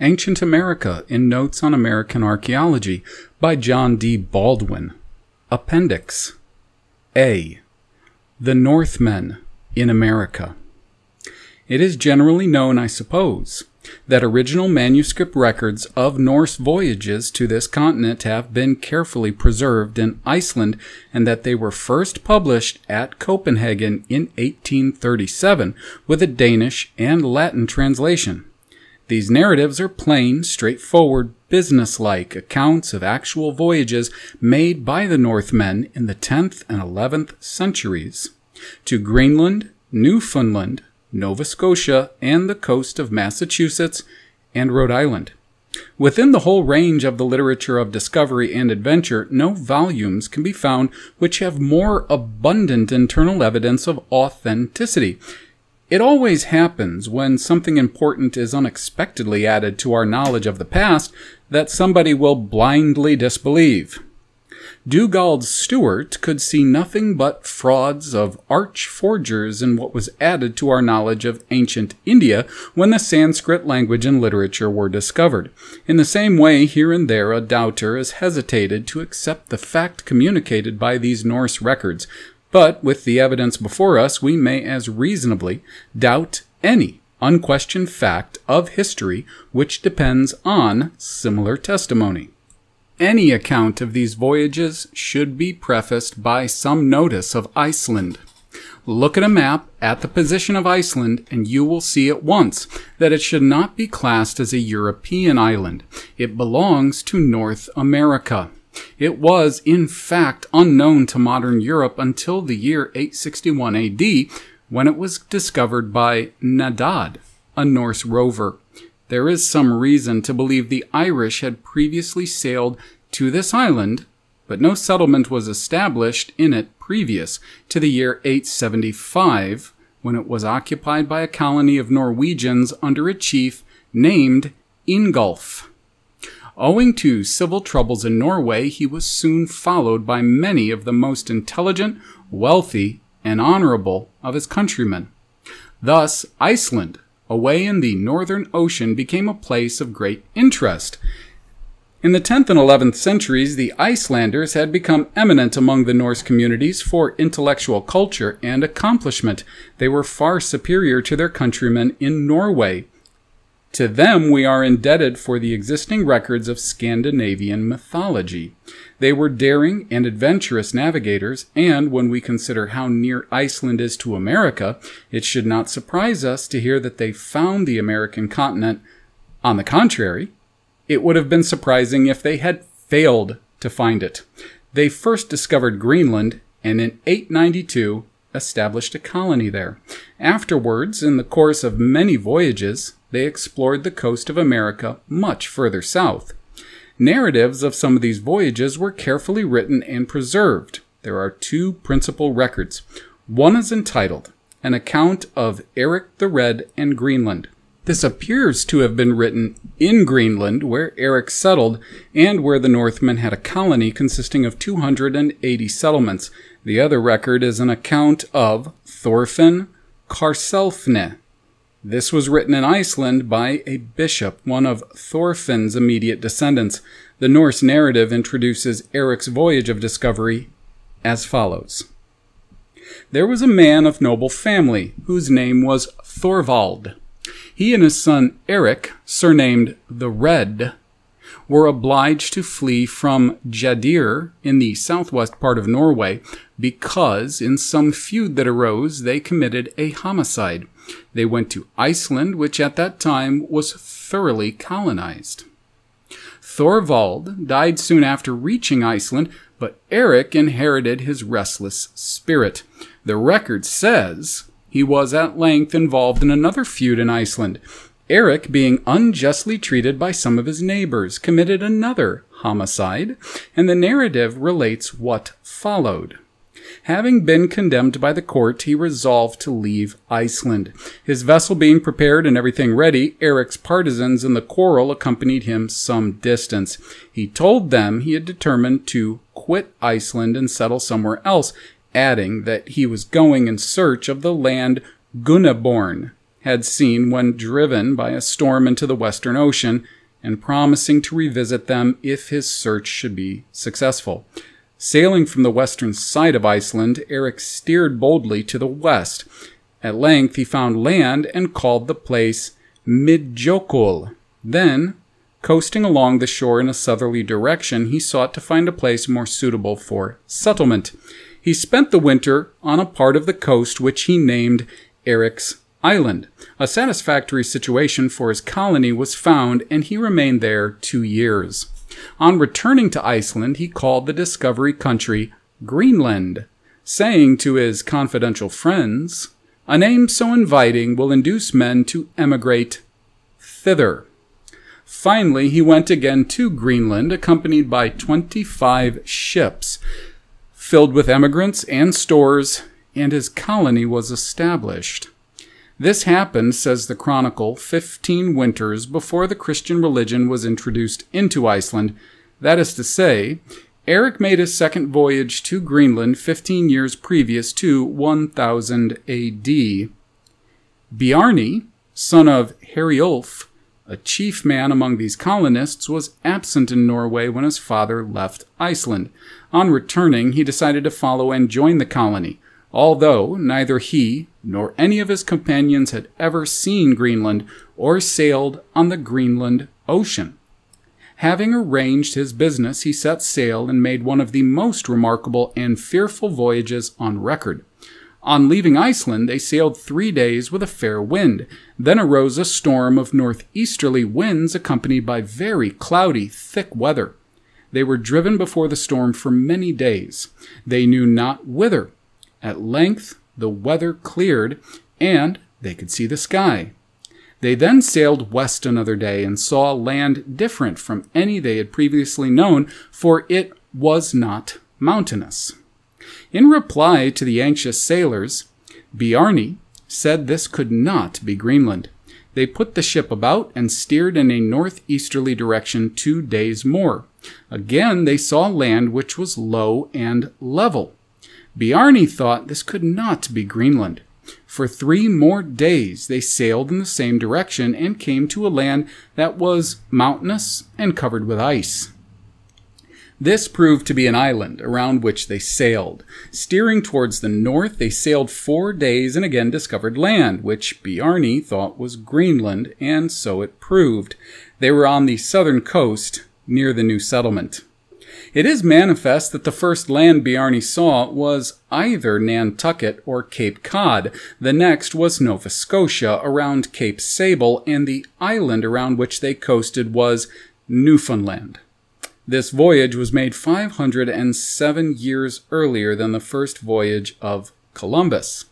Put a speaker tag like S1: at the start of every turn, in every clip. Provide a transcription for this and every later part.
S1: Ancient America in Notes on American Archaeology by John D. Baldwin. Appendix A. The Northmen in America. It is generally known, I suppose, that original manuscript records of Norse voyages to this continent have been carefully preserved in Iceland and that they were first published at Copenhagen in 1837 with a Danish and Latin translation. These narratives are plain, straightforward, businesslike accounts of actual voyages made by the Northmen in the 10th and 11th centuries to Greenland, Newfoundland, Nova Scotia, and the coast of Massachusetts and Rhode Island. Within the whole range of the literature of discovery and adventure, no volumes can be found which have more abundant internal evidence of authenticity. It always happens when something important is unexpectedly added to our knowledge of the past that somebody will blindly disbelieve. Dugald Stewart could see nothing but frauds of arch forgers in what was added to our knowledge of ancient India when the Sanskrit language and literature were discovered. In the same way, here and there a doubter has hesitated to accept the fact communicated by these Norse records, but with the evidence before us, we may as reasonably doubt any unquestioned fact of history which depends on similar testimony. Any account of these voyages should be prefaced by some notice of Iceland. Look at a map at the position of Iceland and you will see at once that it should not be classed as a European island. It belongs to North America. It was, in fact, unknown to modern Europe until the year 861 AD when it was discovered by Naddod, a Norse rover. There is some reason to believe the Irish had previously sailed to this island, but no settlement was established in it previous to the year 875 when it was occupied by a colony of Norwegians under a chief named Ingolf. Owing to civil troubles in Norway, he was soon followed by many of the most intelligent, wealthy, and honorable of his countrymen. Thus, Iceland away in the northern ocean became a place of great interest. In the 10th and 11th centuries, the Icelanders had become eminent among the Norse communities for intellectual culture and accomplishment. They were far superior to their countrymen in Norway. To them we are indebted for the existing records of Scandinavian mythology. They were daring and adventurous navigators, and when we consider how near Iceland is to America, it should not surprise us to hear that they found the American continent. On the contrary, it would have been surprising if they had failed to find it. They first discovered Greenland, and in 892 established a colony there. Afterwards, in the course of many voyages, they explored the coast of America much further south. Narratives of some of these voyages were carefully written and preserved. There are two principal records. One is entitled An Account of Eric the Red and Greenland. This appears to have been written in Greenland, where Eric settled, and where the Northmen had a colony consisting of 280 settlements. The other record is an account of Thorfinn Karlsefne, this was written in Iceland by a bishop, one of Thorfinn's immediate descendants. The Norse narrative introduces Eric's voyage of discovery as follows. There was a man of noble family whose name was Thorvald. He and his son Eric, surnamed the Red, were obliged to flee from Jadir in the southwest part of Norway because, in some feud that arose, they committed a homicide. They went to Iceland, which at that time was thoroughly colonized. Thorvald died soon after reaching Iceland, but Eric inherited his restless spirit. The record says he was at length involved in another feud in Iceland. Eric, being unjustly treated by some of his neighbors, committed another homicide, and the narrative relates what followed. Having been condemned by the court, he resolved to leave Iceland. His vessel being prepared and everything ready, Eric's partisans in the quarrel accompanied him some distance. He told them he had determined to quit Iceland and settle somewhere else, adding that he was going in search of the land Gunnbiorn. had seen when driven by a storm into the Western Ocean and promising to revisit them if his search should be successful. Sailing from the western side of Iceland, Eric steered boldly to the west. At length he found land and called the place Midjökull. Then, coasting along the shore in a southerly direction, he sought to find a place more suitable for settlement. He spent the winter on a part of the coast which he named Eric's Island. A satisfactory situation for his colony was found, and he remained there two years. On returning to Iceland, he called the discovery country Greenland, saying to his confidential friends, A name so inviting will induce men to emigrate thither. Finally, he went again to Greenland, accompanied by 25 ships filled with emigrants and stores, and his colony was established. This happened, says the Chronicle, 15 winters before the Christian religion was introduced into Iceland. That is to say, Eric made his second voyage to Greenland 15 years previous to 1000 AD. Bjarni, son of Heriulf, a chief man among these colonists, was absent in Norway when his father left Iceland. On returning, he decided to follow and join the colony, although neither he nor any of his companions had ever seen Greenland or sailed on the Greenland Ocean. Having arranged his business, he set sail and made one of the most remarkable and fearful voyages on record. On leaving Iceland, they sailed three days with a fair wind. Then arose a storm of northeasterly winds accompanied by very cloudy, thick weather. They were driven before the storm for many days. They knew not whither. At length the weather cleared, and they could see the sky. They then sailed west another day and saw land different from any they had previously known, for it was not mountainous. In reply to the anxious sailors, Bjarni said this could not be Greenland. They put the ship about and steered in a northeasterly direction two days more. Again they saw land which was low and level. Bjarni thought this could not be Greenland. For three more days they sailed in the same direction and came to a land that was mountainous and covered with ice. This proved to be an island around which they sailed. Steering towards the north, they sailed four days and again discovered land, which Bjarni thought was Greenland, and so it proved. They were on the southern coast near the new settlement. It is manifest that the first land Biarni saw was either Nantucket or Cape Cod. The next was Nova Scotia around Cape Sable, and the island around which they coasted was Newfoundland. This voyage was made 507 years earlier than the first voyage of Columbus.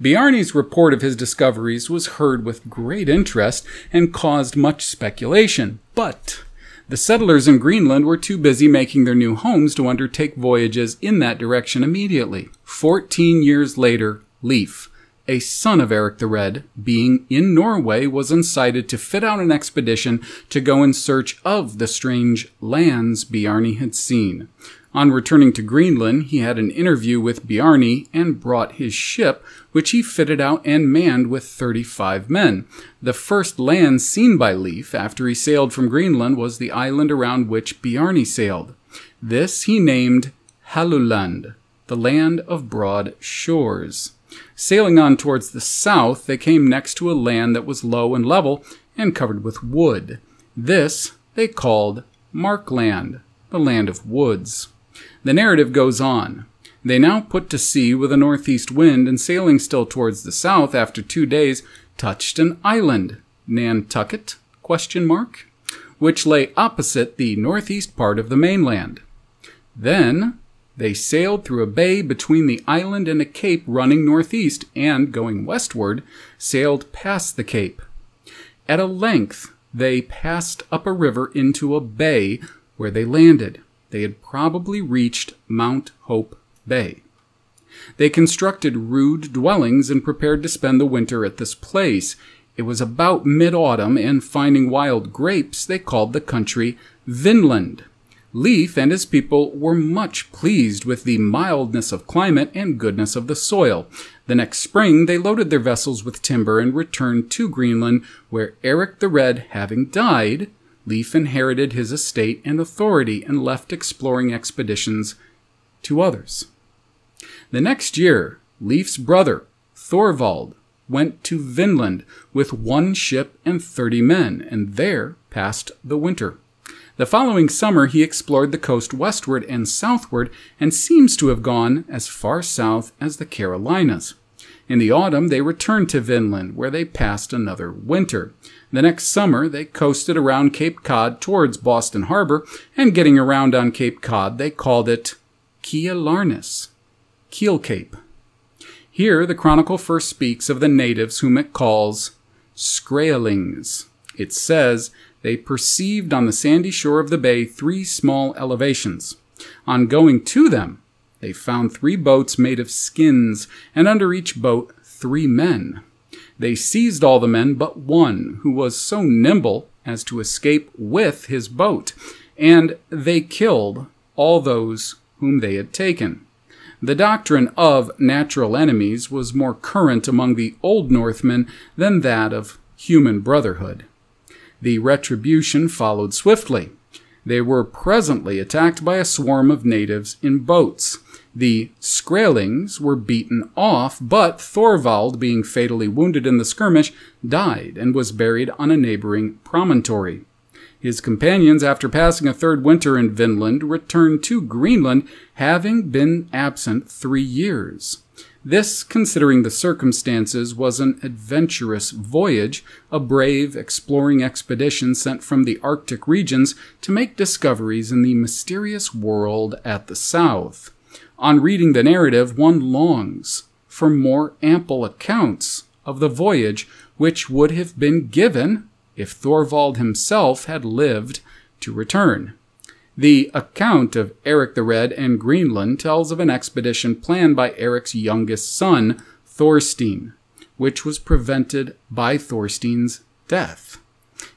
S1: Biarni's report of his discoveries was heard with great interest and caused much speculation, but the settlers in Greenland were too busy making their new homes to undertake voyages in that direction immediately. Fourteen years later, Leif, a son of Eric the Red, being in Norway, was incited to fit out an expedition to go in search of the strange lands Bjarni had seen. On returning to Greenland, he had an interview with Bjarni and brought his ship, which he fitted out and manned with 35 men. The first land seen by Leif after he sailed from Greenland was the island around which Bjarni sailed. This he named Helluland, the land of broad shores. Sailing on towards the south, they came next to a land that was low and level and covered with wood. This they called Markland, the land of woods. The narrative goes on. They now put to sea with a northeast wind and sailing still towards the south after two days touched an island, Nantucket, question mark, which lay opposite the northeast part of the mainland. Then they sailed through a bay between the island and a cape running northeast and, going westward, sailed past the cape. At a length, they passed up a river into a bay where they landed. They had probably reached Mount Hope Bay. They constructed rude dwellings and prepared to spend the winter at this place. It was about mid autumn, and finding wild grapes, they called the country Vinland. Leif and his people were much pleased with the mildness of climate and goodness of the soil. The next spring, they loaded their vessels with timber and returned to Greenland, where Eric the Red having died, Leif inherited his estate and authority and left exploring expeditions to others. The next year, Leif's brother, Thorvald, went to Vinland with one ship and 30 men, and there passed the winter. The following summer, he explored the coast westward and southward and seems to have gone as far south as the Carolinas. In the autumn, they returned to Vinland, where they passed another winter. The next summer, they coasted around Cape Cod towards Boston Harbor, and getting around on Cape Cod, they called it Kielarness, Keel Cape. Here, the chronicle first speaks of the natives whom it calls Skraelings. It says, they perceived on the sandy shore of the bay three small elevations. On going to them, they found three boats made of skins, and under each boat three men. They seized all the men but one, who was so nimble as to escape with his boat, and they killed all those whom they had taken. The doctrine of natural enemies was more current among the Old Northmen than that of human brotherhood. The retribution followed swiftly. They were presently attacked by a swarm of natives in boats. The Skraelings were beaten off, but Thorvald, being fatally wounded in the skirmish, died and was buried on a neighboring promontory. His companions, after passing a third winter in Vinland, returned to Greenland, having been absent three years. This, considering the circumstances, was an adventurous voyage, a brave exploring expedition sent from the Arctic regions to make discoveries in the mysterious world at the south. On reading the narrative, one longs for more ample accounts of the voyage which would have been given if Thorvald himself had lived to return. The account of Eric the Red and Greenland tells of an expedition planned by Eric's youngest son, Thorstein, which was prevented by Thorstein's death.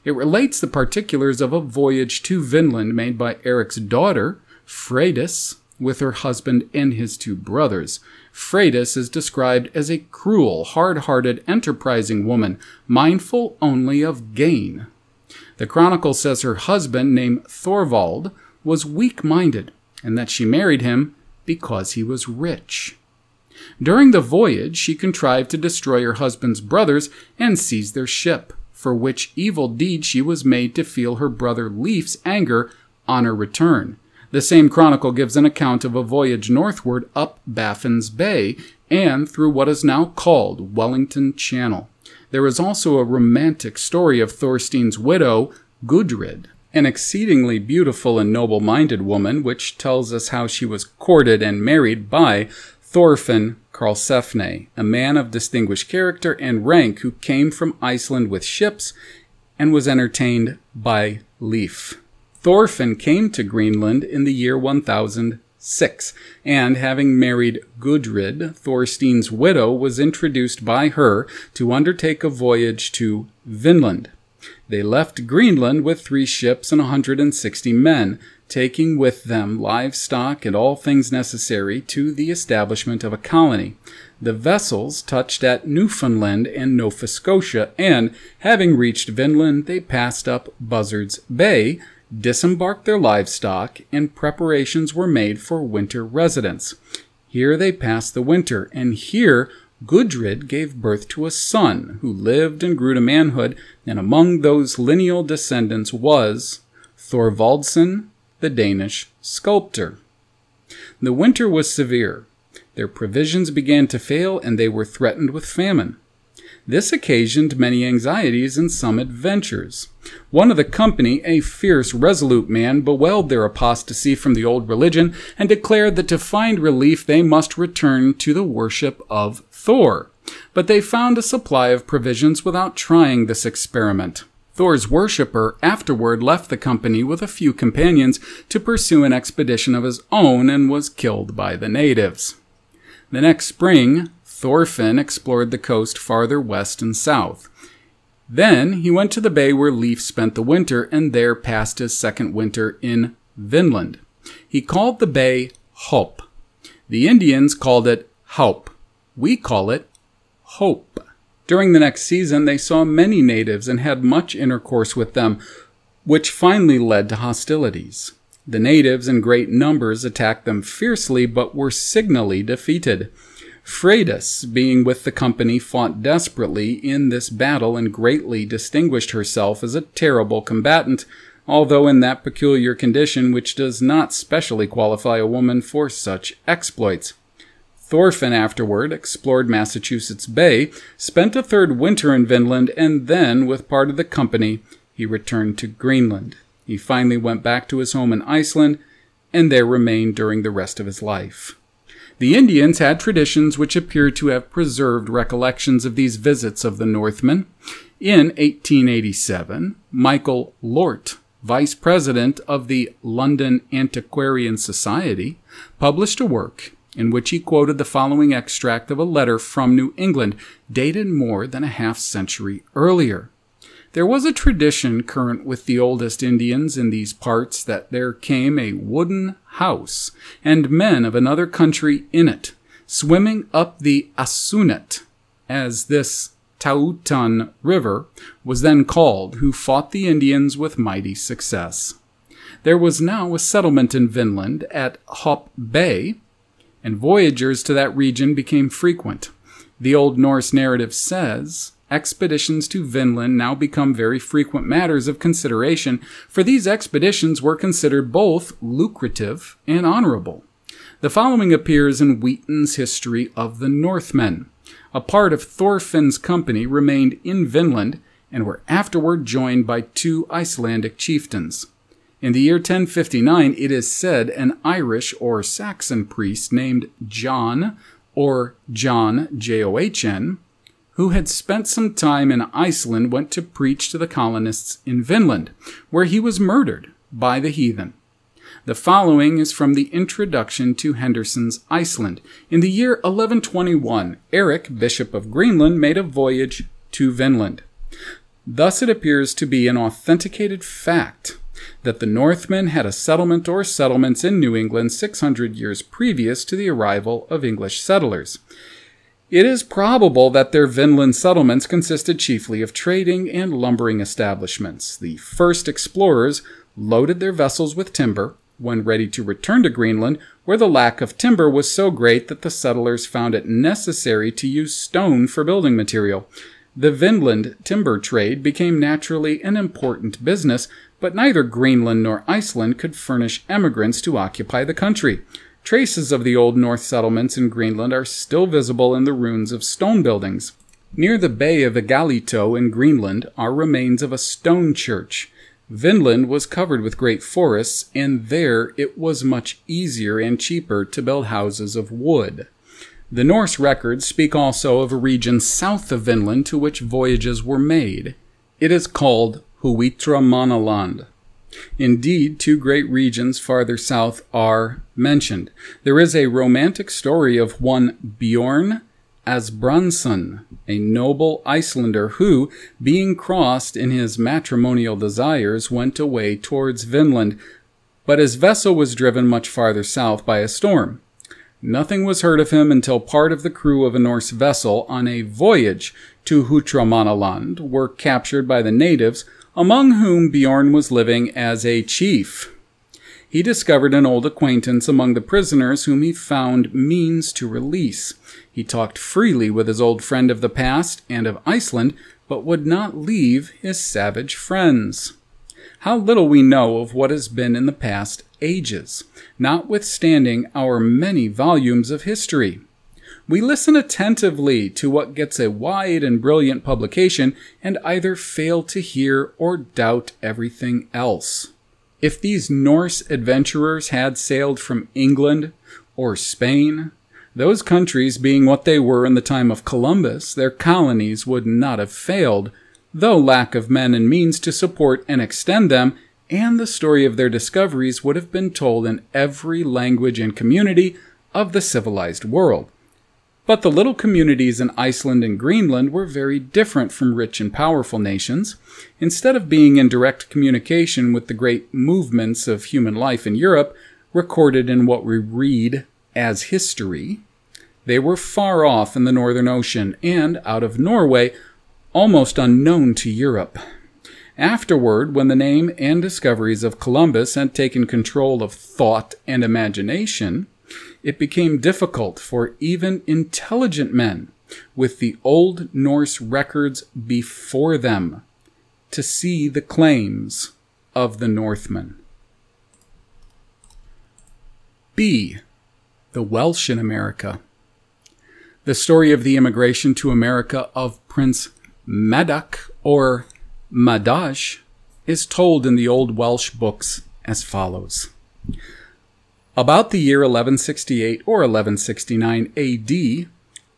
S1: It relates the particulars of a voyage to Vinland made by Eric's daughter, Freydis, with her husband and his two brothers. Freydis is described as a cruel, hard hearted, enterprising woman, mindful only of gain. The chronicle says her husband, named Thorvald, was weak minded, and that she married him because he was rich. During the voyage, she contrived to destroy her husband's brothers and seize their ship, for which evil deed she was made to feel her brother Leif's anger on her return. The same chronicle gives an account of a voyage northward up Baffin's Bay and through what is now called Wellington Channel. There is also a romantic story of Thorstein's widow, Gudrid, an exceedingly beautiful and noble minded woman, which tells us how she was courted and married by Thorfinn Karlsefne, a man of distinguished character and rank who came from Iceland with ships and was entertained by Leif. Thorfinn came to Greenland in the year 1006, and having married Gudrid, Thorstein's widow, was introduced by her to undertake a voyage to Vinland. They left Greenland with three ships and 160 men, taking with them livestock and all things necessary to the establishment of a colony. The vessels touched at Newfoundland and Nova Scotia, and having reached Vinland, they passed up Buzzard's Bay, disembarked their livestock, and preparations were made for winter residence. Here they passed the winter, and here Gudrid gave birth to a son who lived and grew to manhood, and among those lineal descendants was Thorvaldsen, the Danish sculptor. The winter was severe. Their provisions began to fail, and they were threatened with famine. This occasioned many anxieties and some adventures. One of the company, a fierce, resolute man, bewailed their apostasy from the old religion and declared that to find relief they must return to the worship of Thor. But they found a supply of provisions without trying this experiment. Thor's worshipper afterward left the company with a few companions to pursue an expedition of his own and was killed by the natives. The next spring, Thorfinn explored the coast farther west and south. Then he went to the bay where Leif spent the winter and there passed his second winter in Vinland. He called the bay Hulp. The Indians called it Haup. We call it hope. During the next season, they saw many natives and had much intercourse with them, which finally led to hostilities. The natives in great numbers attacked them fiercely, but were signally defeated. Freydis, being with the company, fought desperately in this battle and greatly distinguished herself as a terrible combatant, although in that peculiar condition which does not specially qualify a woman for such exploits. Thorfinn afterward explored Massachusetts Bay, spent a third winter in Vinland, and then, with part of the company, he returned to Greenland. He finally went back to his home in Iceland and there remained during the rest of his life. The Indians had traditions which appear to have preserved recollections of these visits of the Northmen. In 1887, Michael Lort, vice president of the London Antiquarian Society, published a work in which he quoted the following extract of a letter from New England, dated more than a half century earlier. There was a tradition current with the oldest Indians in these parts that there came a wooden house and men of another country in it, swimming up the Assonet, as this Taunton River was then called, who fought the Indians with mighty success. There was now a settlement in Vinland at Hop Bay, and voyagers to that region became frequent. The Old Norse narrative says, expeditions to Vinland now become very frequent matters of consideration, for these expeditions were considered both lucrative and honorable. The following appears in Wheaton's History of the Northmen. A part of Thorfinn's company remained in Vinland and were afterward joined by two Icelandic chieftains. In the year 1059, it is said an Irish or Saxon priest named John, or John, J O H N, who had spent some time in Iceland, went to preach to the colonists in Vinland, where he was murdered by the heathen. The following is from the introduction to Henderson's Iceland. In the year 1121, Eric, Bishop of Greenland, made a voyage to Vinland. Thus it appears to be an authenticated fact that the Northmen had a settlement or settlements in New England 600 years previous to the arrival of English settlers. It is probable that their Vinland settlements consisted chiefly of trading and lumbering establishments. The first explorers loaded their vessels with timber when ready to return to Greenland, where the lack of timber was so great that the settlers found it necessary to use stone for building material. The Vinland timber trade became naturally an important business, but neither Greenland nor Iceland could furnish emigrants to occupy the country. Traces of the old North settlements in Greenland are still visible in the ruins of stone buildings. Near the Bay of Igalito in Greenland are remains of a stone church. Vinland was covered with great forests, and there it was much easier and cheaper to build houses of wood. The Norse records speak also of a region south of Vinland to which voyages were made. It is called Huitramanaland. Indeed, two great regions farther south are mentioned. There is a romantic story of one Bjorn Asbrandsson, a noble Icelander who, being crossed in his matrimonial desires, went away towards Vinland, but his vessel was driven much farther south by a storm. Nothing was heard of him until part of the crew of a Norse vessel on a voyage to Huitramanaland were captured by the natives among whom Bjorn was living as a chief. He discovered an old acquaintance among the prisoners whom he found means to release. He talked freely with his old friend of the past and of Iceland, but would not leave his savage friends. How little we know of what has been in the past ages, notwithstanding our many volumes of history. We listen attentively to what gets a wide and brilliant publication and either fail to hear or doubt everything else. If these Norse adventurers had sailed from England or Spain, those countries being what they were in the time of Columbus, their colonies would not have failed, though lack of men and means to support and extend them, and the story of their discoveries would have been told in every language and community of the civilized world. But the little communities in Iceland and Greenland were very different from rich and powerful nations. Instead of being in direct communication with the great movements of human life in Europe, recorded in what we read as history, They were far off in the Northern Ocean and out of Norway, almost unknown to Europe. Afterward, when the name and discoveries of Columbus had taken control of thought and imagination, it became difficult for even intelligent men with the Old Norse records before them to see the claims of the Northmen. B. The Welsh in America. The story of the immigration to America of Prince Madoc or Madaj is told in the old Welsh books as follows. About the year 1168 or 1169 AD,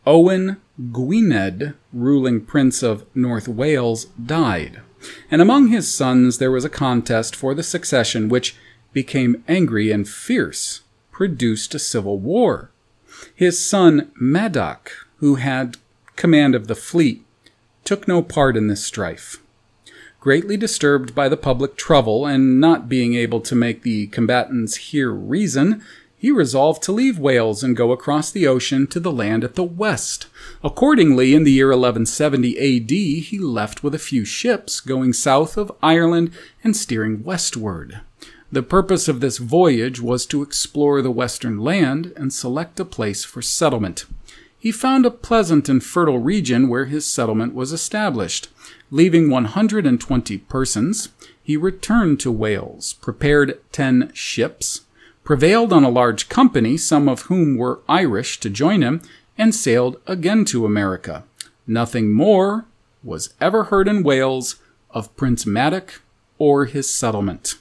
S1: Owen Gwynedd, ruling prince of North Wales, died, and among his sons there was a contest for the succession which became angry and fierce, produced a civil war. His son Madoc, who had command of the fleet, took no part in this strife. Greatly disturbed by the public trouble and not being able to make the combatants hear reason, he resolved to leave Wales and go across the ocean to the land at the west. Accordingly, in the year 1170 AD, he left with a few ships, going south of Ireland and steering westward. The purpose of this voyage was to explore the western land and select a place for settlement. He found a pleasant and fertile region where his settlement was established. Leaving 120 persons, he returned to Wales, prepared 10 ships, prevailed on a large company, some of whom were Irish, to join him, and sailed again to America. Nothing more was ever heard in Wales of Prince Madoc or his settlement.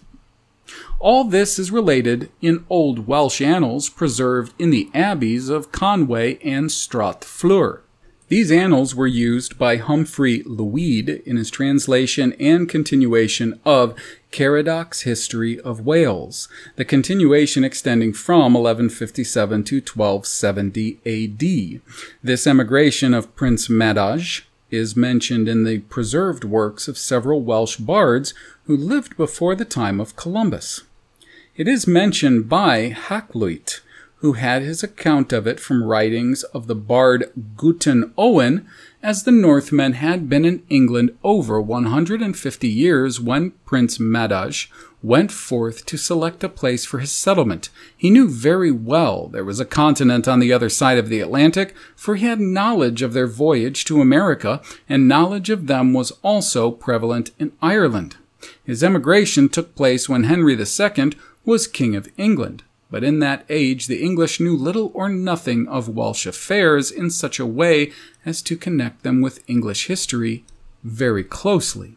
S1: All this is related in old Welsh annals preserved in the abbeys of Conway and Strathfleur. These annals were used by Humphrey Llwyd in his translation and continuation of Caradoc's History of Wales, the continuation extending from 1157 to 1270 AD. This emigration of Prince Madaj is mentioned in the preserved works of several Welsh bards who lived before the time of Columbus. It is mentioned by Hakluyt, who had his account of it from writings of the bard Gwytyn Owen, as the Northmen had been in England over 150 years when Prince Madaj went forth to select a place for his settlement. He knew very well there was a continent on the other side of the Atlantic, for he had knowledge of their voyage to America, and knowledge of them was also prevalent in Ireland. His emigration took place when Henry II was King of England, but in that age the English knew little or nothing of Welsh affairs in such a way as to connect them with English history very closely.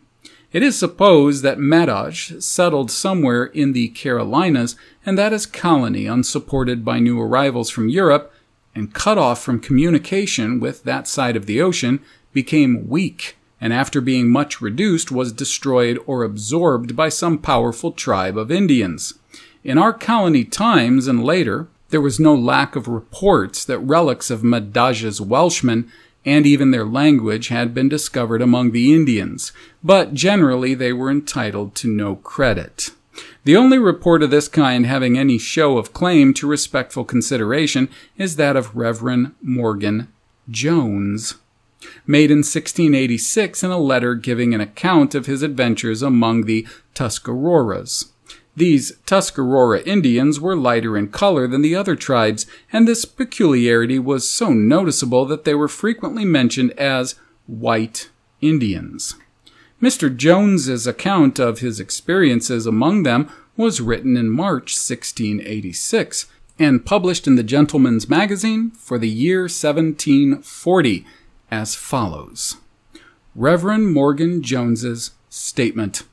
S1: It is supposed that Madaj settled somewhere in the Carolinas, and that his colony, unsupported by new arrivals from Europe and cut off from communication with that side of the ocean, became weak and after being much reduced was destroyed or absorbed by some powerful tribe of Indians. In our colony times and later, there was no lack of reports that relics of Madaj's Welshmen and even their language had been discovered among the Indians, but generally they were entitled to no credit. The only report of this kind having any show of claim to respectful consideration is that of Reverend Morgan Jones made in 1686 in a letter giving an account of his adventures among the Tuscaroras. These Tuscarora Indians were lighter in color than the other tribes, and this peculiarity was so noticeable that they were frequently mentioned as white Indians. Mr. Jones's account of his experiences among them was written in March 1686 and published in the Gentleman's Magazine for the year 1740 as follows Reverend Morgan Jones's statement.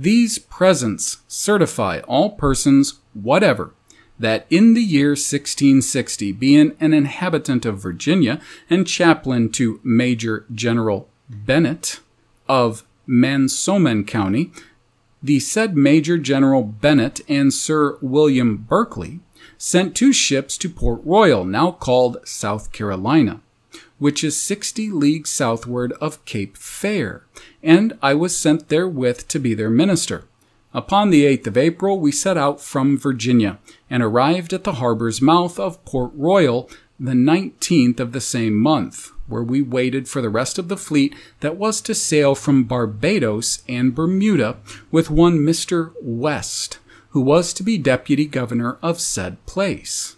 S1: These presents certify all persons whatever that in the year 1660, being an inhabitant of Virginia and chaplain to Major General Bennett of Mansoman County, the said Major General Bennett and Sir William Berkeley sent two ships to Port Royal, now called South Carolina which is sixty leagues southward of Cape Fair, and I was sent therewith to be their minister. Upon the 8th of April, we set out from Virginia and arrived at the harbor's mouth of Port Royal the 19th of the same month, where we waited for the rest of the fleet that was to sail from Barbados and Bermuda with one Mr. West, who was to be deputy governor of said place.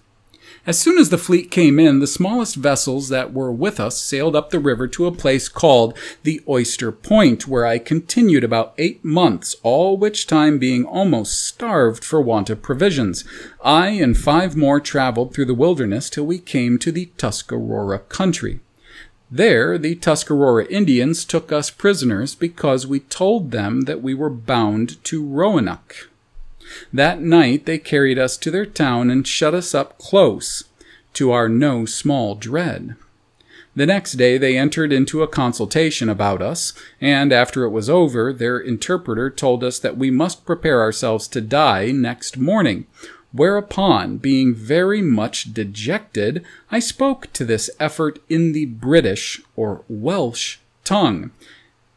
S1: As soon as the fleet came in, the smallest vessels that were with us sailed up the river to a place called the Oyster Point, where I continued about eight months, all which time being almost starved for want of provisions. I and five more traveled through the wilderness till we came to the Tuscarora country. There, the Tuscarora Indians took us prisoners because we told them that we were bound to Roanoke. That night they carried us to their town and shut us up close, to our no small dread. The next day they entered into a consultation about us, and after it was over, their interpreter told us that we must prepare ourselves to die next morning. Whereupon, being very much dejected, I spoke to this effort in the British or Welsh tongue.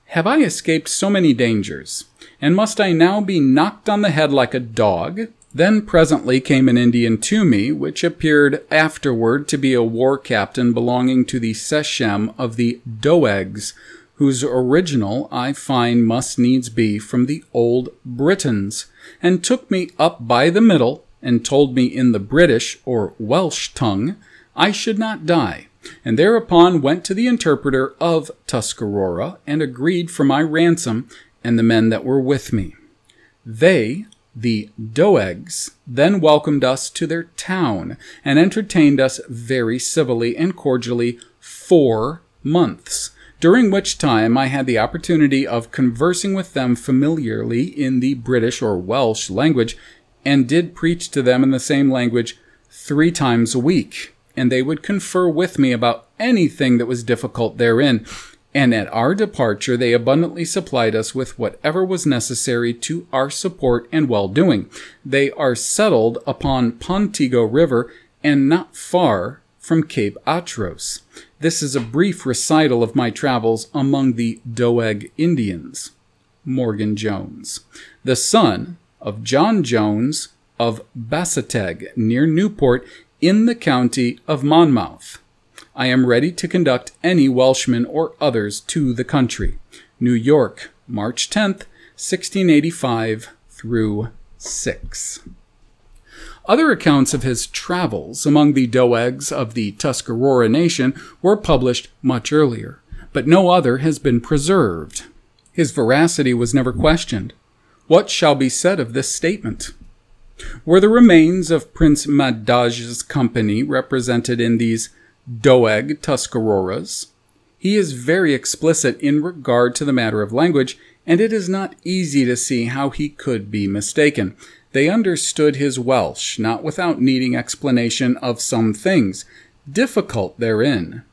S1: Have I escaped so many dangers? And must I now be knocked on the head like a dog? Then presently came an Indian to me, which appeared afterward to be a war captain belonging to the Sachem of the Doegs, whose original I find must needs be from the old Britons, and took me up by the middle, and told me in the British or Welsh tongue I should not die, and thereupon went to the interpreter of Tuscarora and agreed for my ransom and the men that were with me. They, the Doegs, then welcomed us to their town and entertained us very civilly and cordially four months, during which time I had the opportunity of conversing with them familiarly in the British or Welsh language, and did preach to them in the same language three times a week, and they would confer with me about anything that was difficult therein, and at our departure they abundantly supplied us with whatever was necessary to our support and well doing. They are settled upon Pontego River and not far from Cape Atros. This is a brief recital of my travels among the Doeg Indians. Morgan Jones, the son of John Jones of Bassateg near Newport in the county of Monmouth. I am ready to conduct any Welshmen or others to the country. New York, March 10th, 1685 through 6. Other accounts of his travels among the Doegs of the Tuscarora nation were published much earlier, but no other has been preserved. His veracity was never questioned. What shall be said of this statement? Were the remains of Prince Madaj's company represented in these Doeg Tuscaroras. He is very explicit in regard to the matter of language, and it is not easy to see how he could be mistaken. They understood his Welsh, not without needing explanation of some things, difficult therein.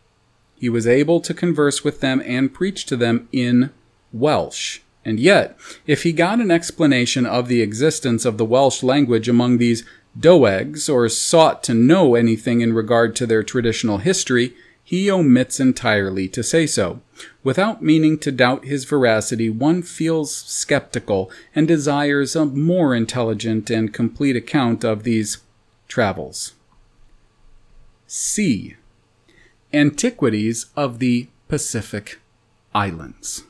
S1: He was able to converse with them and preach to them in Welsh. And yet, if he got an explanation of the existence of the Welsh language among these Doegs, or sought to know anything in regard to their traditional history, he omits entirely to say so. Without meaning to doubt his veracity, one feels skeptical and desires a more intelligent and complete account of these travels. C. Antiquities of the Pacific Islands.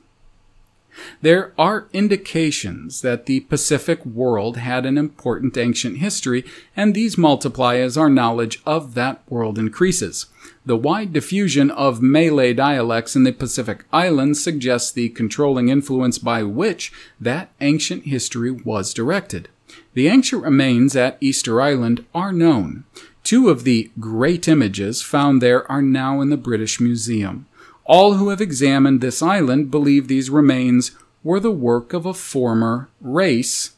S1: There are indications that the Pacific world had an important ancient history, and these multiply as our knowledge of that world increases. The wide diffusion of Malay dialects in the Pacific Islands suggests the controlling influence by which that ancient history was directed. The ancient remains at Easter Island are known. Two of the great images found there are now in the British Museum. All who have examined this island believe these remains were the work of a former race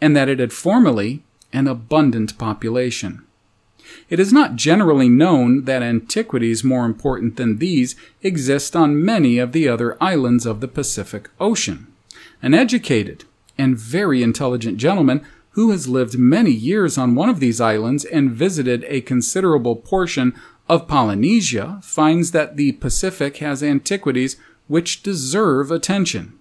S1: and that it had formerly an abundant population. It is not generally known that antiquities more important than these exist on many of the other islands of the Pacific Ocean. An educated and very intelligent gentleman who has lived many years on one of these islands and visited a considerable portion of Polynesia finds that the Pacific has antiquities which deserve attention.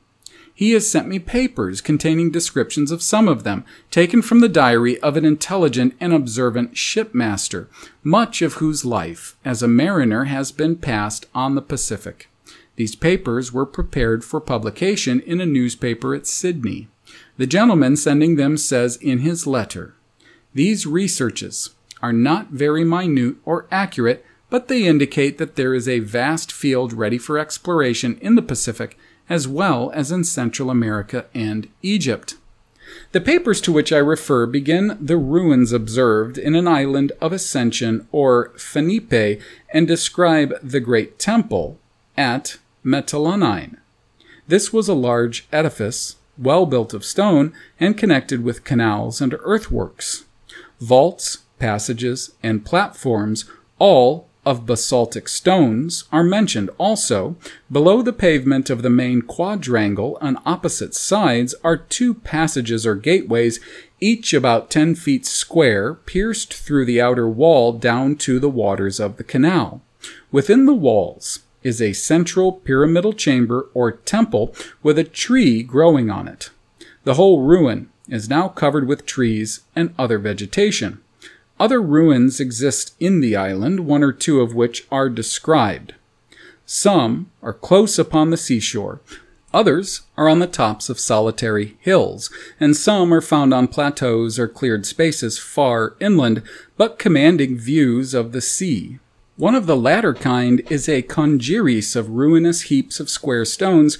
S1: He has sent me papers containing descriptions of some of them, taken from the diary of an intelligent and observant shipmaster, much of whose life as a mariner has been passed on the Pacific. These papers were prepared for publication in a newspaper at Sydney. The gentleman sending them says in his letter, These researches are not very minute or accurate, but they indicate that there is a vast field ready for exploration in the Pacific as well as in Central America and Egypt. The papers to which I refer begin the ruins observed in an island of Ascension or Fenipe and describe the great temple at Metalanim. This was a large edifice, well built of stone and connected with canals and earthworks. Vaults, passages, and platforms all of basaltic stones are mentioned also. Below the pavement of the main quadrangle on opposite sides are two passages or gateways, each about 10 feet square, pierced through the outer wall down to the waters of the canal. Within the walls is a central pyramidal chamber or temple with a tree growing on it. The whole ruin is now covered with trees and other vegetation. Other ruins exist in the island, one or two of which are described. Some are close upon the seashore, others are on the tops of solitary hills, and some are found on plateaus or cleared spaces far inland, but commanding views of the sea. One of the latter kind is a congeries of ruinous heaps of square stones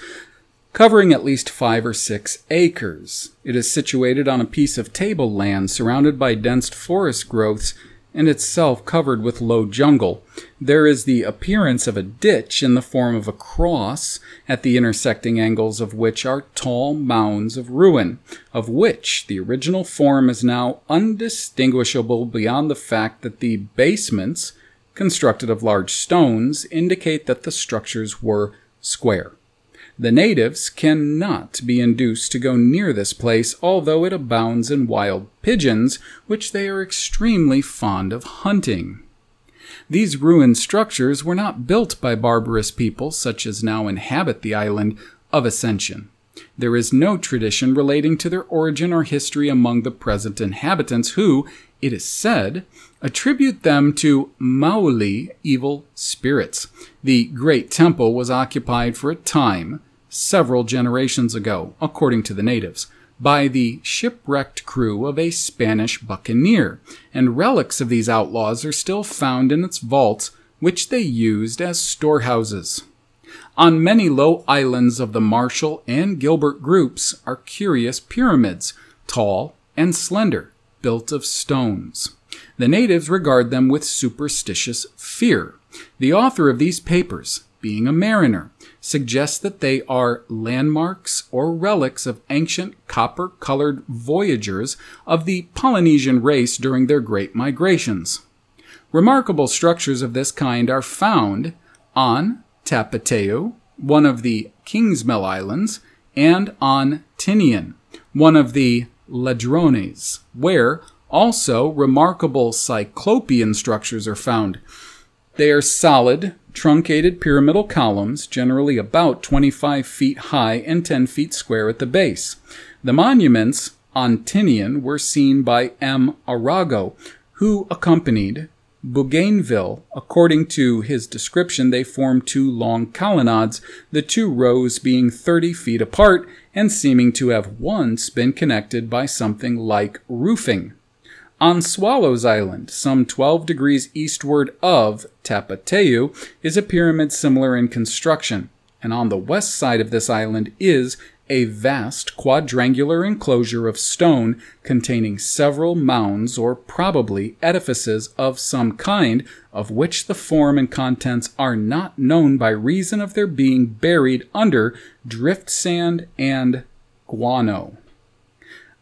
S1: covering at least five or six acres. It is situated on a piece of tableland surrounded by dense forest growths and itself covered with low jungle. There is the appearance of a ditch in the form of a cross, at the intersecting angles of which are tall mounds of ruin, of which the original form is now undistinguishable beyond the fact that the basements, constructed of large stones, indicate that the structures were square. The natives cannot be induced to go near this place, although it abounds in wild pigeons, which they are extremely fond of hunting. These ruined structures were not built by barbarous people such as now inhabit the island of Ascension. There is no tradition relating to their origin or history among the present inhabitants who, it is said, attribute them to Maoli evil spirits. The great temple was occupied for a time, several generations ago, according to the natives, by the shipwrecked crew of a Spanish buccaneer, and relics of these outlaws are still found in its vaults, which they used as storehouses. On many low islands of the Marshall and Gilbert groups are curious pyramids, tall and slender, built of stones. The natives regard them with superstitious fear. The author of these papers, being a mariner, suggests that they are landmarks or relics of ancient copper colored voyagers of the Polynesian race during their great migrations. Remarkable structures of this kind are found on Tapateu, one of the Kingsmill Islands, and on Tinian, one of the Ladrones, where also remarkable cyclopean structures are found. They are solid, truncated pyramidal columns, generally about 25 feet high and 10 feet square at the base. The monuments on Tinian were seen by M. Arago, who accompanied Bougainville. According to his description, they form two long colonnades, the two rows being 30 feet apart and seeming to have once been connected by something like roofing. On Swallows Island, some 12 degrees eastward of Tapateu, is a pyramid similar in construction, and on the west side of this island is a vast quadrangular enclosure of stone containing several mounds or probably edifices of some kind, of which the form and contents are not known by reason of their being buried under drift sand and guano.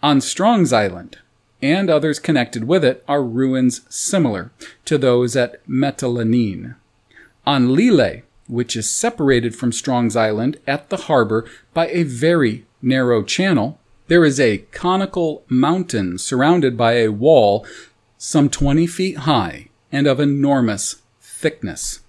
S1: On Strong's Island, and others connected with it are ruins similar to those at Metalanim. On Lele, which is separated from Strong's Island at the harbor by a very narrow channel, there is a conical mountain surrounded by a wall some 20 feet high and of enormous thickness.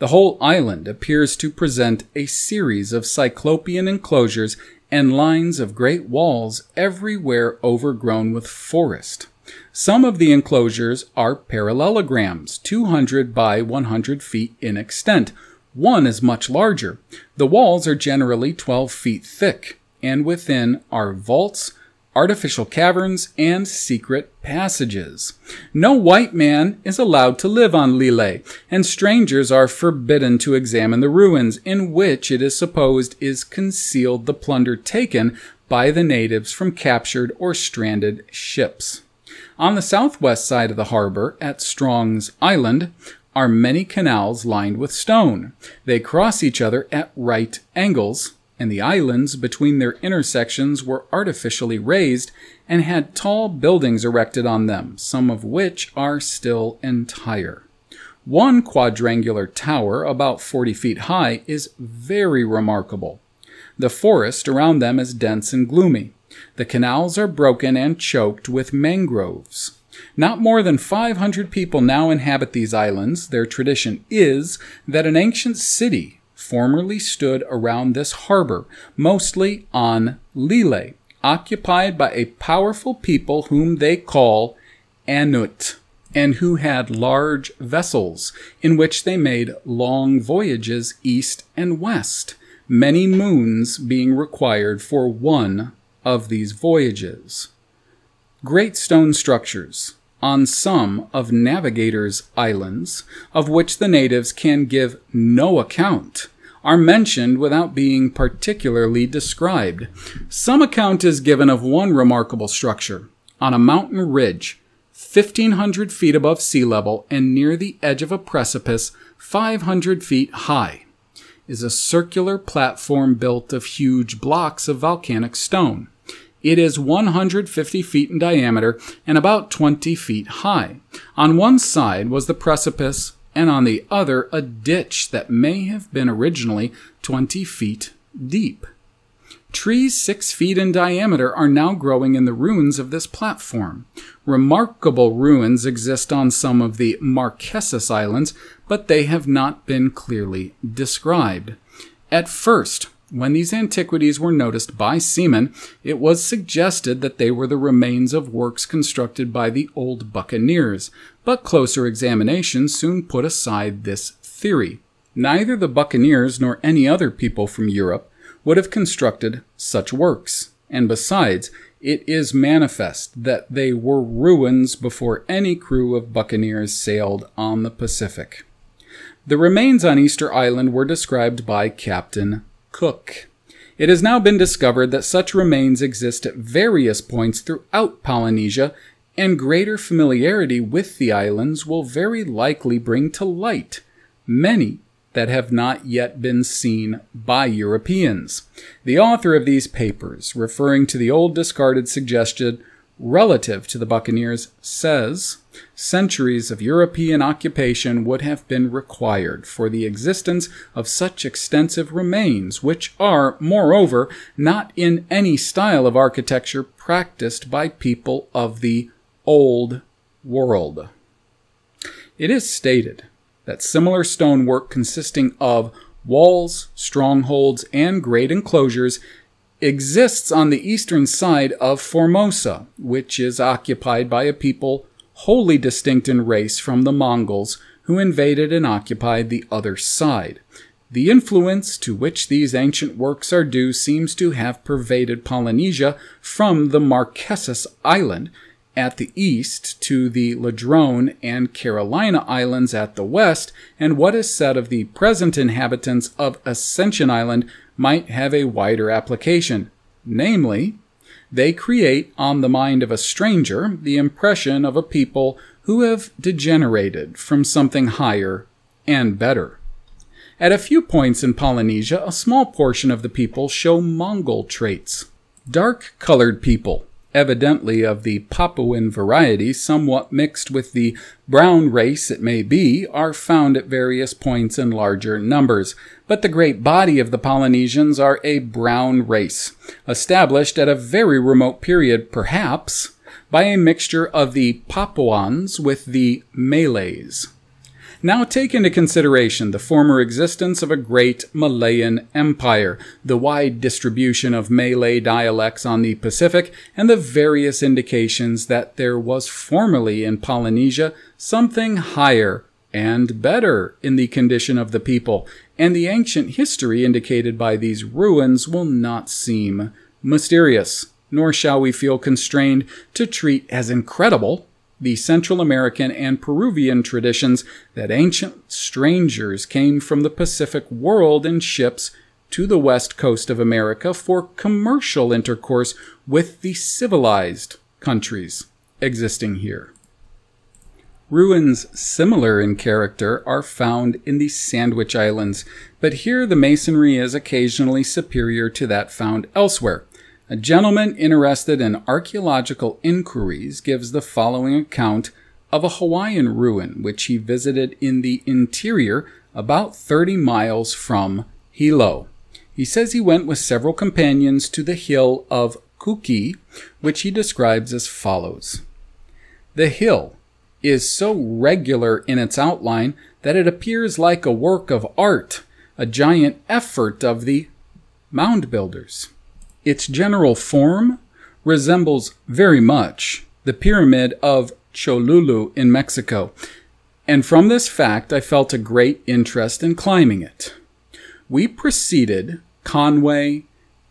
S1: The whole island appears to present a series of cyclopean enclosures and lines of great walls everywhere overgrown with forest. Some of the enclosures are parallelograms, 200 by 100 feet in extent. One is much larger. The walls are generally 12 feet thick, and within are vaults, artificial caverns, and secret passages. No white man is allowed to live on Lele, and strangers are forbidden to examine the ruins in which it is supposed is concealed the plunder taken by the natives from captured or stranded ships. On the southwest side of the harbor, at Strong's Island, are many canals lined with stone. They cross each other at right angles, and the islands between their intersections were artificially raised and had tall buildings erected on them, some of which are still entire. One quadrangular tower, about 40 feet high, is very remarkable. The forest around them is dense and gloomy. The canals are broken and choked with mangroves. Not more than 500 people now inhabit these islands. Their tradition is that an ancient city formerly stood around this harbor, mostly on Lele, occupied by a powerful people whom they call Anut, and who had large vessels in which they made long voyages east and west, many moons being required for one of these voyages. Great stone structures, on some of Navigator's islands, of which the natives can give no account, are mentioned without being particularly described. Some account is given of one remarkable structure on a mountain ridge, 1500 feet above sea level and near the edge of a precipice 500 feet high, is a circular platform built of huge blocks of volcanic stone. It is 150 feet in diameter and about 20 feet high. On one side was the precipice and on the other a ditch that may have been originally 20 feet deep. Trees six feet in diameter are now growing in the ruins of this platform. Remarkable ruins exist on some of the Marquesas Islands, but they have not been clearly described. At first, when these antiquities were noticed by seamen, it was suggested that they were the remains of works constructed by the old buccaneers, but closer examination soon put aside this theory. Neither the buccaneers nor any other people from Europe would have constructed such works, and besides, it is manifest that they were ruins before any crew of buccaneers sailed on the Pacific. The remains on Easter Island were described by Captain Cook. It has now been discovered that such remains exist at various points throughout Polynesia, and greater familiarity with the islands will very likely bring to light many that have not yet been seen by Europeans. The author of these papers, referring to the old discarded suggestion relative to the buccaneers, says centuries of European occupation would have been required for the existence of such extensive remains, which are, moreover, not in any style of architecture practiced by people of the Old World. It is stated that similar stonework consisting of walls, strongholds, and great enclosures exists on the eastern side of Formosa, which is occupied by a people wholly distinct in race from the Mongols who invaded and occupied the other side. The influence to which these ancient works are due seems to have pervaded Polynesia from the Marquesas Island at the east to the Ladrone and Carolina Islands at the west, and what is said of the present inhabitants of Ascension Island might have a wider application, namely, they create on the mind of a stranger the impression of a people who have degenerated from something higher and better. At a few points in Polynesia, a small portion of the people show Mongol traits. Dark colored people, evidently of the Papuan variety, somewhat mixed with the brown race it may be, are found at various points in larger numbers. But the great body of the Polynesians are a brown race, established at a very remote period, perhaps, by a mixture of the Papuans with the Malays. Now take into consideration the former existence of a great Malayan empire, the wide distribution of Malay dialects on the Pacific, and the various indications that there was formerly in Polynesia something higher and better in the condition of the people, and the ancient history indicated by these ruins will not seem mysterious, nor shall we feel constrained to treat as incredible the Central American and Peruvian traditions that ancient strangers came from the Pacific world in ships to the west coast of America for commercial intercourse with the civilized countries existing here. Ruins similar in character are found in the Sandwich Islands, but here the masonry is occasionally superior to that found elsewhere. A gentleman interested in archaeological inquiries gives the following account of a Hawaiian ruin which he visited in the interior about 30 miles from Hilo. He says he went with several companions to the hill of Kuki, which he describes as follows. The hill is so regular in its outline that it appears like a work of art, a giant effort of the mound builders. Its general form resembles very much the pyramid of Cholula in Mexico, and from this fact I felt a great interest in climbing it. We proceeded, Conway,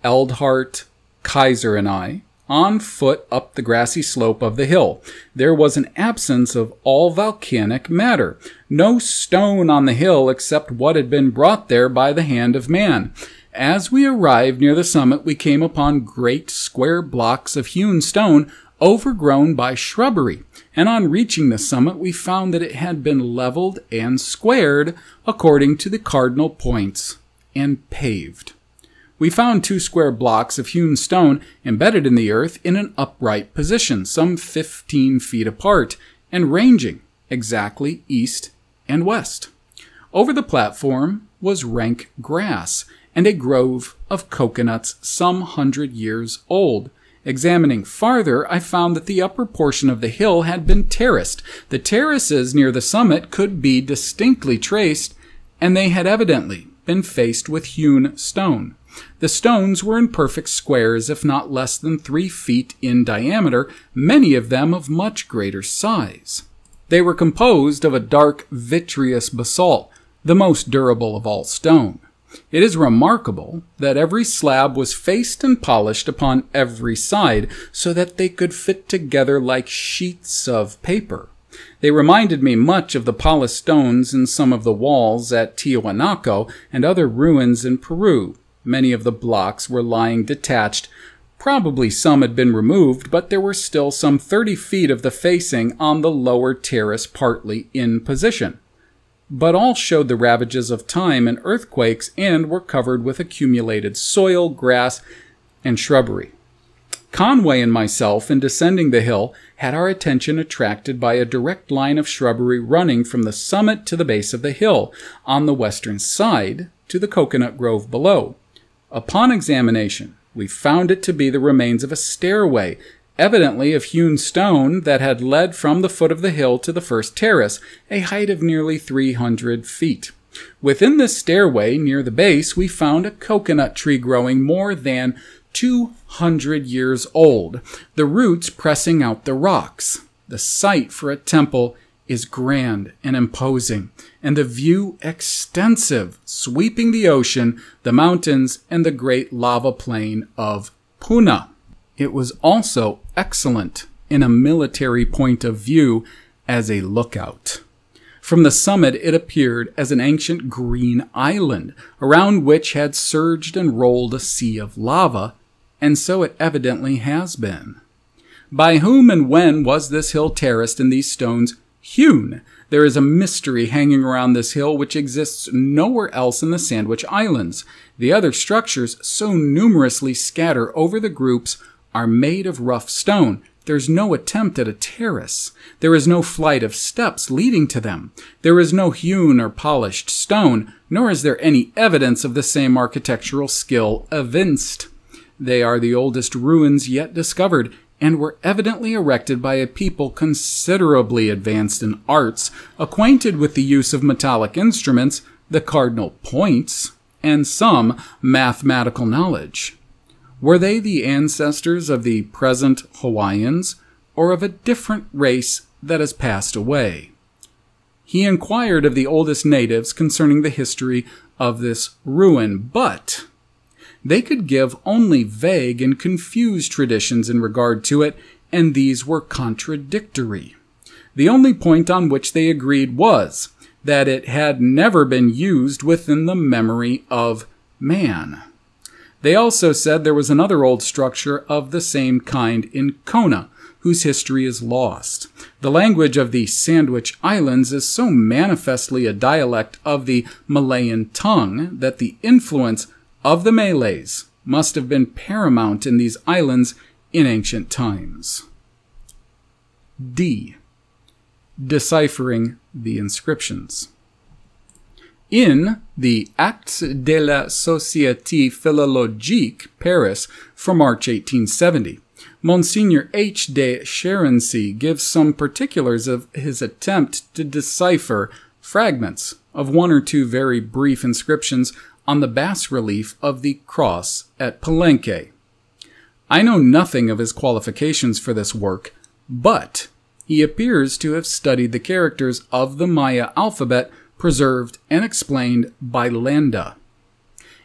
S1: Eldhart, Kaiser, and I, on foot up the grassy slope of the hill. There was an absence of all volcanic matter, no stone on the hill except what had been brought there by the hand of man. As we arrived near the summit, we came upon great square blocks of hewn stone overgrown by shrubbery, and on reaching the summit, we found that it had been leveled and squared according to the cardinal points and paved. We found two square blocks of hewn stone embedded in the earth in an upright position, some 15 feet apart, and ranging exactly east and west. Over the platform was rank grass and a grove of coconuts some hundred years old. Examining farther, I found that the upper portion of the hill had been terraced. The terraces near the summit could be distinctly traced, and they had evidently been faced with hewn stone. The stones were in perfect squares, if not less than three feet in diameter, many of them of much greater size. They were composed of a dark vitreous basalt, the most durable of all stone. It is remarkable that every slab was faced and polished upon every side so that they could fit together like sheets of paper. They reminded me much of the polished stones in some of the walls at Tiwanaku and other ruins in Peru, Many of the blocks were lying detached. Probably some had been removed, but there were still some 30 feet of the facing on the lower terrace partly in position. But all showed the ravages of time and earthquakes and were covered with accumulated soil, grass, and shrubbery. Conway and myself, in descending the hill, had our attention attracted by a direct line of shrubbery running from the summit to the base of the hill, on the western side, to the coconut grove below. Upon examination, we found it to be the remains of a stairway, evidently of hewn stone, that had led from the foot of the hill to the first terrace, a height of nearly 300 feet. Within this stairway, near the base, we found a coconut tree growing more than 200 years old, the roots pressing out the rocks. The site for a temple is grand and imposing, and the view extensive, sweeping the ocean, the mountains, and the great lava plain of Puna. It was also excellent in a military point of view as a lookout. From the summit, it appeared as an ancient green island, around which had surged and rolled a sea of lava, and so it evidently has been. By whom and when was this hill terraced and these stones hewn. There is a mystery hanging around this hill which exists nowhere else in the Sandwich Islands. The other structures, so numerously scatter over the groups, are made of rough stone. There's no attempt at a terrace. There is no flight of steps leading to them. There is no hewn or polished stone, nor is there any evidence of the same architectural skill evinced. They are the oldest ruins yet discovered, and were evidently erected by a people considerably advanced in arts, acquainted with the use of metallic instruments, the cardinal points, and some mathematical knowledge. Were they the ancestors of the present Hawaiians, or of a different race that has passed away? He inquired of the oldest natives concerning the history of this ruin, but they could give only vague and confused traditions in regard to it, and these were contradictory. The only point on which they agreed was that it had never been used within the memory of man. They also said there was another old structure of the same kind in Kona, whose history is lost. The language of the Sandwich Islands is so manifestly a dialect of the Malayan tongue that the influence of the Malays must have been paramount in these islands in ancient times. D. Deciphering the inscriptions. In the Actes de la Société Philologique, Paris, from March 1870, Monsignor H. de Charencey gives some particulars of his attempt to decipher fragments of one or two very brief inscriptions on the bas relief of the cross at Palenque. I know nothing of his qualifications for this work, but he appears to have studied the characters of the Maya alphabet preserved and explained by Landa.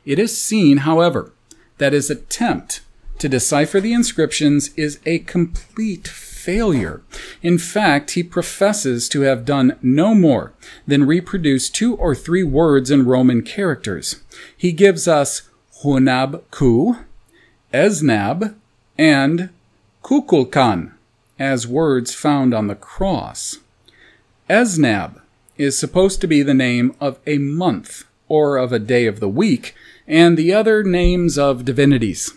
S1: It is seen, however, that his attempt to decipher the inscriptions is a complete failure. In fact, he professes to have done no more than reproduce two or three words in Roman characters. He gives us Hunab Ku, Esnab, and Kukulkan as words found on the cross. Esnab is supposed to be the name of a month or of a day of the week, and the other names of divinities.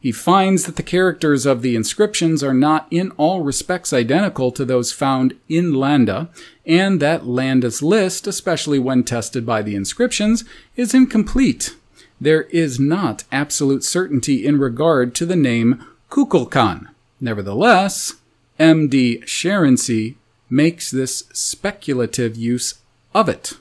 S1: He finds that the characters of the inscriptions are not in all respects identical to those found in Landa, and that Landa's list, especially when tested by the inscriptions, is incomplete. There is not absolute certainty in regard to the name Kukulkan. Nevertheless, M.D. Charencey makes this speculative use of it.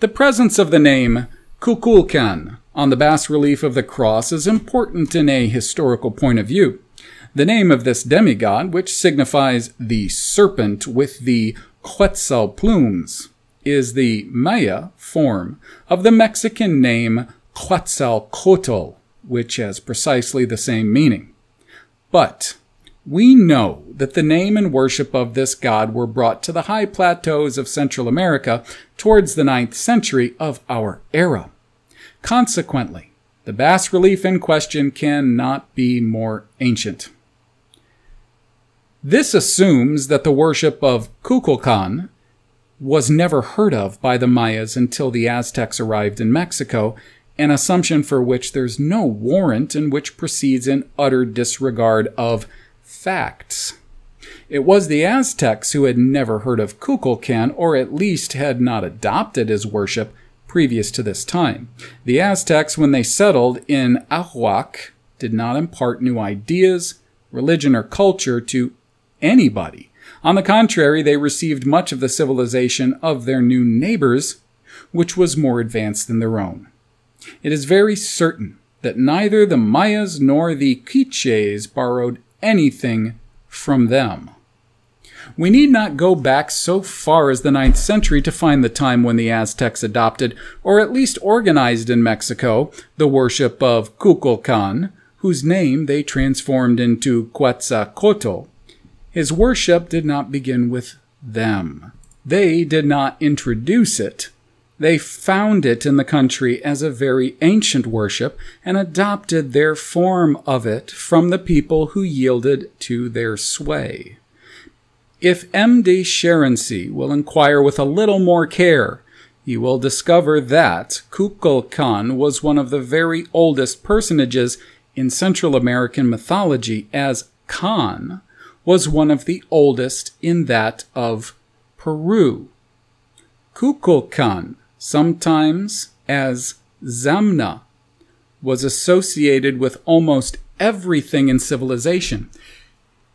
S1: The presence of the name Kukulkan on the bas relief of the cross is important in a historical point of view. The name of this demigod, which signifies the serpent with the quetzal plumes, is the Maya form of the Mexican name Quetzalcoatl, which has precisely the same meaning. But we know that the name and worship of this god were brought to the high plateaus of Central America towards the ninth century of our era. Consequently, the bas relief in question cannot be more ancient. This assumes that the worship of Kukulkan was never heard of by the Mayas until the Aztecs arrived in Mexico, an assumption for which there's no warrant and which proceeds in utter disregard of facts. It was the Aztecs who had never heard of Kukulkan, or at least had not adopted his worship previous to this time. The Aztecs, when they settled in Anahuac, did not impart new ideas, religion, or culture to anybody. On the contrary, they received much of the civilization of their new neighbors, which was more advanced than their own. It is very certain that neither the Mayas nor the Quiches borrowed anything from them. We need not go back so far as the ninth century to find the time when the Aztecs adopted, or at least organized in Mexico, the worship of Kukulkan, whose name they transformed into Quetzalcoatl. His worship did not begin with them. They did not introduce it. They found it in the country as a very ancient worship and adopted their form of it from the people who yielded to their sway. If M.D. Charencey will inquire with a little more care, he will discover that Kukulkan was one of the very oldest personages in Central American mythology, as Kan was one of the oldest in that of Peru. Kukulkan, sometimes as Zamna, was associated with almost everything in civilization.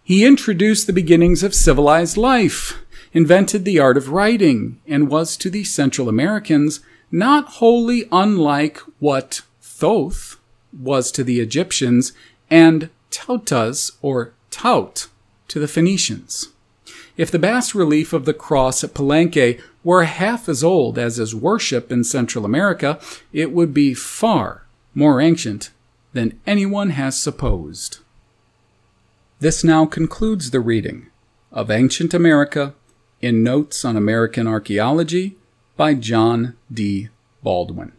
S1: He introduced the beginnings of civilized life, invented the art of writing, and was to the Central Americans not wholly unlike what Thoth was to the Egyptians and Tautas or Taut to the Phoenicians. If the bas relief of the cross at Palenque were half as old as his worship in Central America, it would be far more ancient than anyone has supposed. This now concludes the reading of Ancient America in Notes on American Archaeology by John D. Baldwin.